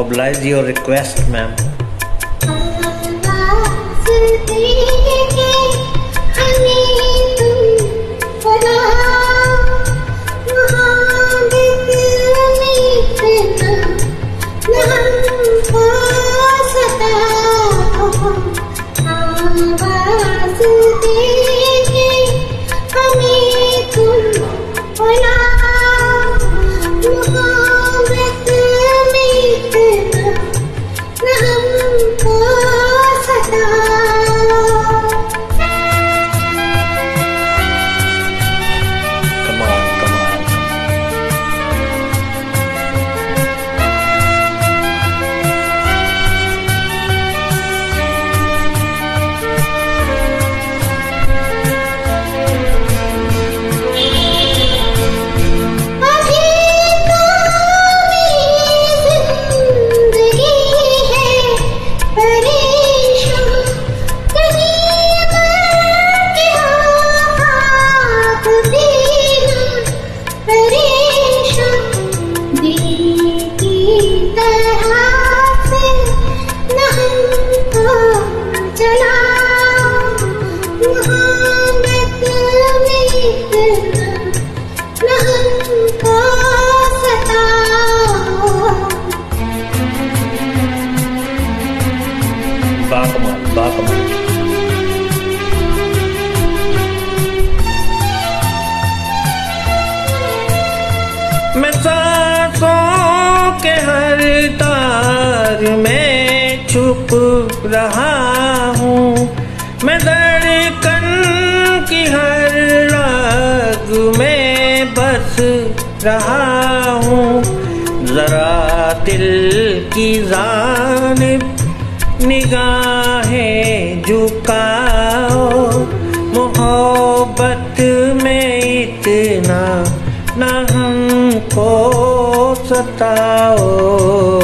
oblige your request, ma'am. मैं सांसों के हर तार में छुप रहा हूँ। मैं धड़कन की हर राग में बस रहा हूँ। जरा दिल की जानिब निगाहें झुकाओ। मोहब्बत में इतना न हमको सताओ।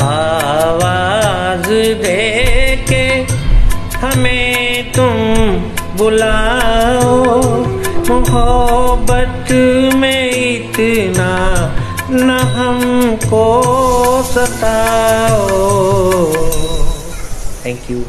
आवाज़ दे के हमें तुम बुलाओ। मोहब्बत में इतना न हमको सताओ। Thank you